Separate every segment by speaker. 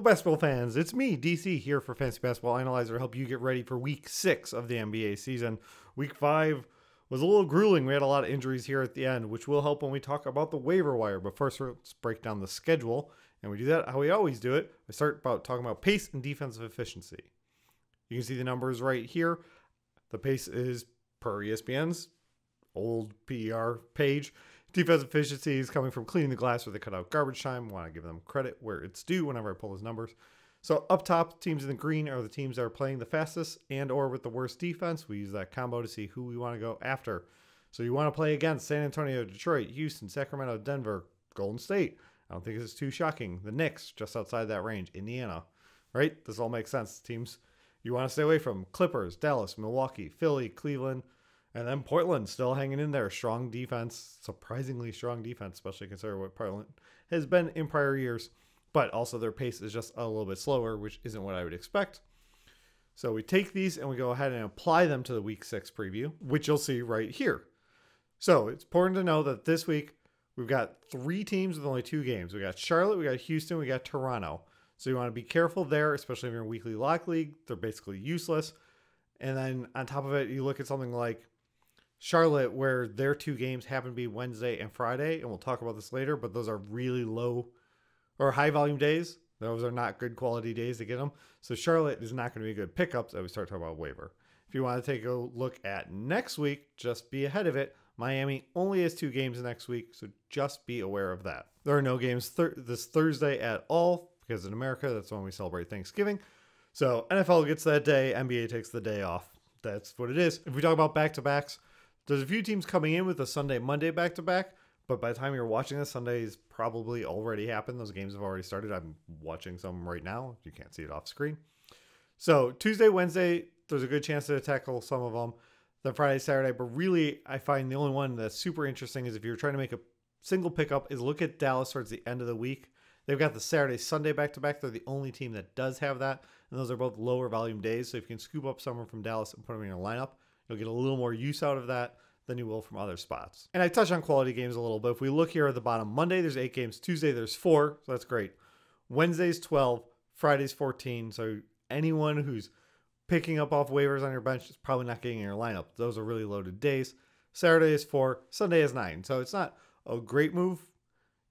Speaker 1: Basketball fans. It's me, DC, here for Fantasy Basketball Analyzer to help you get ready for week six of the NBA season. Week five was a little grueling. We had a lot of injuries here at the end, which will help when we talk about the waiver wire. But first, let's break down the schedule. And we do that how we always do it. I start about talking about pace and defensive efficiency. You can see the numbers right here. The pace is per ESPN's old PER page. Defensive efficiency is coming from cleaning the glass where they cut out garbage time. Want to give them credit where it's due whenever I pull those numbers. So up top, teams in the green are the teams that are playing the fastest and or with the worst defense. We use that combo to see who we want to go after. So you want to play against San Antonio, Detroit, Houston, Sacramento, Denver, Golden State. I don't think is too shocking. The Knicks, just outside that range, Indiana, right? This all makes sense. Teams you want to stay away from Clippers, Dallas, Milwaukee, Philly, Cleveland, and then Portland still hanging in there. Strong defense, surprisingly strong defense, especially considering what Portland has been in prior years. But also their pace is just a little bit slower, which isn't what I would expect. So we take these and we go ahead and apply them to the week six preview, which you'll see right here. So it's important to know that this week we've got three teams with only two games. We got Charlotte, we got Houston, we got Toronto. So you want to be careful there, especially if you're in weekly lock league. They're basically useless. And then on top of it, you look at something like Charlotte, where their two games happen to be Wednesday and Friday, and we'll talk about this later, but those are really low or high volume days. Those are not good quality days to get them. So Charlotte is not going to be good pickups as we start talking about waiver. If you want to take a look at next week, just be ahead of it. Miami only has two games next week, so just be aware of that. There are no games thir- this Thursday at all because in America, that's when we celebrate Thanksgiving. So NFL gets that day, NBA takes the day off. That's what it is. If we talk about back to backs, there's a few teams coming in with a Sunday Monday back to back, but by the time you're watching this, Sunday's probably already happened. Those games have already started. I'm watching some right now. You can't see it off screen. So Tuesday, Wednesday, there's a good chance to tackle some of them. Then Friday, Saturday, but really, I find the only one that's super interesting is if you're trying to make a single pickup, is look at Dallas towards the end of the week. They've got the Saturday, Sunday back to back. They're the only team that does have that, and those are both lower volume days. So if you can scoop up someone from Dallas and put them in your lineup, you'll get a little more use out of that than you will from other spots. And I touch on quality games a little, but if we look here at the bottom, Monday there's eight games, Tuesday there's four, so that's great. Wednesday's 12, Friday's 14. So anyone who's picking up off waivers on your bench is probably not getting in your lineup. Those are really loaded days. Saturday is four, Sunday is nine. So it's not a great move.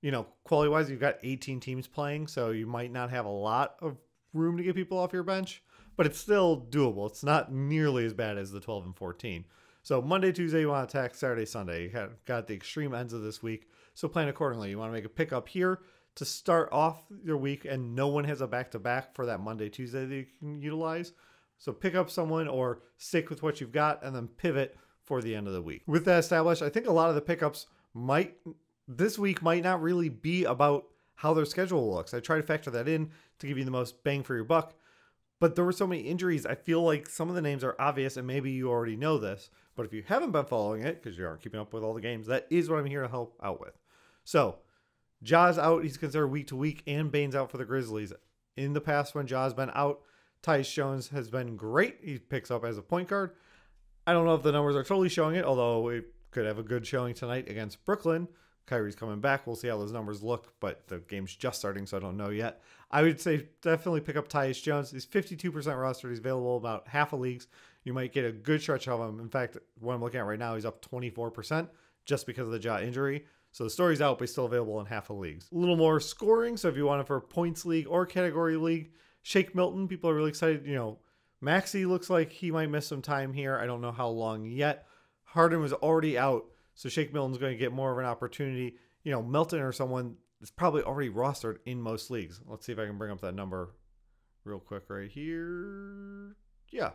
Speaker 1: You know, quality wise, you've got 18 teams playing, so you might not have a lot of room to get people off your bench, but it's still doable. It's not nearly as bad as the 12 and 14. So Monday, Tuesday, you want to attack. Saturday, Sunday, you got the extreme ends of this week. So plan accordingly. You want to make a pickup here to start off your week, and no one has a back to back for that Monday, Tuesday that you can utilize. So pick up someone or stick with what you've got and then pivot for the end of the week. With that established, I think a lot of the pickups might this week might not really be about how their schedule looks. I try to factor that in to give you the most bang for your buck. But there were so many injuries. I feel like some of the names are obvious, and maybe you already know this. But if you haven't been following it because you aren't keeping up with all the games, that is what I'm here to help out with. So, Ja's out. He's considered week to week, and Bane's out for the Grizzlies. In the past, when Ja's been out, Tyus Jones has been great. He picks up as a point guard. I don't know if the numbers are totally showing it, although we could have a good showing tonight against Brooklyn. Kyrie's coming back. We'll see how those numbers look, but the game's just starting, so I don't know yet. I would say definitely pick up Tyus Jones. He's 52% rostered. He's available about half of leagues. You might get a good stretch of him. In fact, what I'm looking at right now, he's up 24% just because of the Ja injury. So the story's out, but he's still available in half of leagues. A little more scoring. So if you want it for points league or category league, Shake Milton, people are really excited. You know, Maxey looks like he might miss some time here. I don't know how long yet. Harden was already out so Shake Milton's going to get more of an opportunity. You know, Melton or someone is probably already rostered in most leagues. Let's see if I can bring up that number real quick right here. Yeah.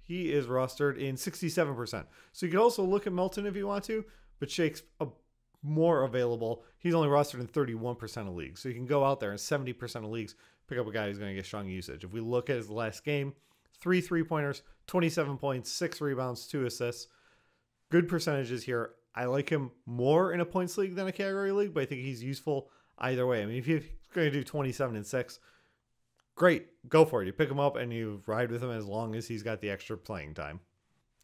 Speaker 1: He is rostered in 67%. So you can also look at Melton if you want to, but Shake's a, more available. He's only rostered in 31% of leagues. So you can go out there in 70% of leagues, pick up a guy who's going to get strong usage. If we look at his last game, three three pointers, 27 points, six rebounds, two assists. Good percentages here. I like him more in a points league than a category league, but I think he's useful either way. I mean, if you're going to do 27 and 6, great, go for it. You pick him up and you ride with him as long as he's got the extra playing time.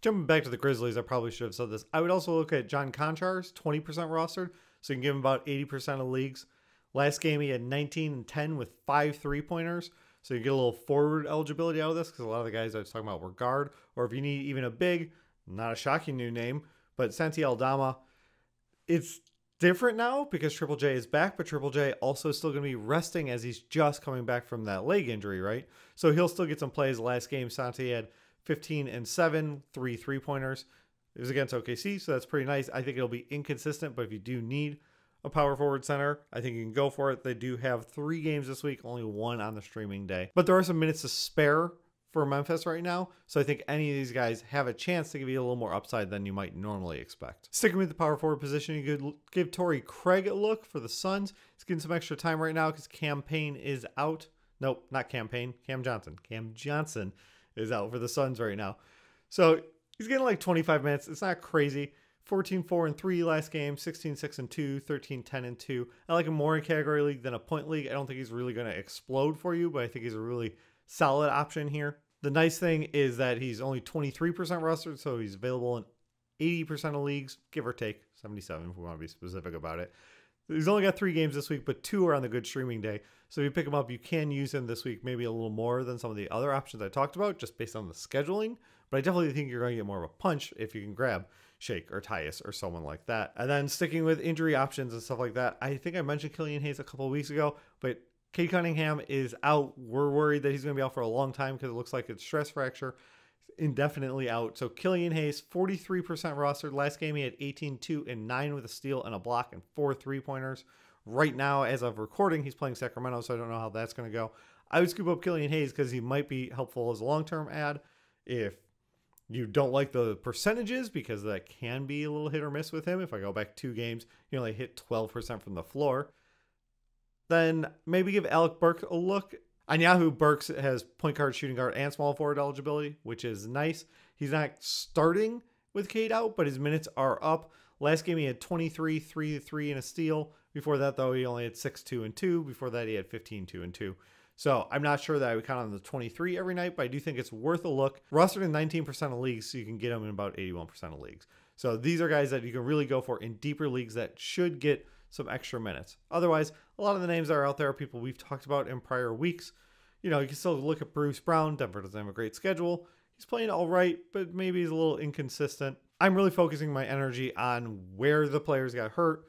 Speaker 1: Jumping back to the Grizzlies, I probably should have said this. I would also look at John Konchar's 20% rostered, so you can give him about 80% of leagues. Last game he had 19 and 10 with five three pointers. So you get a little forward eligibility out of this because a lot of the guys I was talking about were guard, or if you need even a big, not a shocking new name, but Santi Aldama. It's different now because Triple J is back, but Triple J also still going to be resting as he's just coming back from that leg injury, right? So he'll still get some plays. Last game, Santi had 15 and 7, three three pointers. It was against OKC, so that's pretty nice. I think it'll be inconsistent, but if you do need a power forward center, I think you can go for it. They do have three games this week, only one on the streaming day. But there are some minutes to spare for Memphis right now. So I think any of these guys have a chance to give you a little more upside than you might normally expect. Sticking with the power forward position, you could give Torrey Craig a look for the Suns. He's getting some extra time right now because campaign is out. Nope, not campaign. Cam Johnson. Cam Johnson is out for the Suns right now. So he's getting like 25 minutes. It's not crazy. 14 4 and 3 last game, 16 6 and 2, 13 10 and 2. I like him more in category league than a point league. I don't think he's really going to explode for you, but I think he's a really solid option here. The nice thing is that he's only 23% rostered, so he's available in 80% of leagues, give or take 77 if we want to be specific about it. He's only got three games this week, but two are on the good streaming day. So if you pick him up, you can use him this week, maybe a little more than some of the other options I talked about, just based on the scheduling. But I definitely think you're going to get more of a punch if you can grab Shake or Tyus or someone like that. And then sticking with injury options and stuff like that, I think I mentioned Killian Hayes a couple weeks ago, but Cade Cunningham is out. We're worried that he's going to be out for a long time because it looks like it's stress fracture indefinitely out. So Killian Hayes, 43% rostered. Last game he had 18, 2, and 9 with a steal and a block and four three pointers. Right now, as of recording, he's playing Sacramento, so I don't know how that's going to go. I would scoop up Killian Hayes because he might be helpful as a long term add if you don't like the percentages because that can be a little hit or miss with him. If I go back two games, he only hit 12% from the floor. Then maybe give Alec Burks a look on Yahoo, Burks has point guard, shooting guard, and small forward eligibility, which is nice. He's not starting with Cade out, but his minutes are up. Last game he had 23, 3 3 and a steal. Before that, though, he only had 6 2 and 2. Before that, he had 15 2 and 2. So I'm not sure that I would count on the 23 every night, but I do think it's worth a look. Rostered in 19% of leagues, so you can get him in about 81% of leagues. So these are guys that you can really go for in deeper leagues that should get some extra minutes. Otherwise, a lot of the names that are out there are people we've talked about in prior weeks. You know, you can still look at Bruce Brown. Denver doesn't have a great schedule. He's playing all right, but maybe he's a little inconsistent. I'm really focusing my energy on where the players got hurt.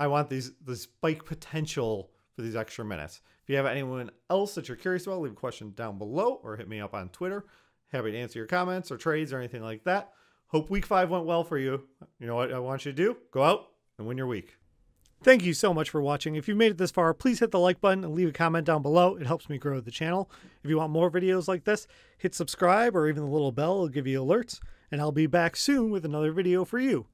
Speaker 1: I want these the spike potential for these extra minutes. If you have anyone else that you're curious about, leave a question down below or hit me up on Twitter. Happy to answer your comments or trades or anything like that. Hope week five went well for you. You know what I want you to do? Go out and win your week. Thank you so much for watching. If you've made it this far, please hit the like button and leave a comment down below. It helps me grow the channel. If you want more videos like this, hit subscribe or even the little bell will give you alerts. And I'll be back soon with another video for you.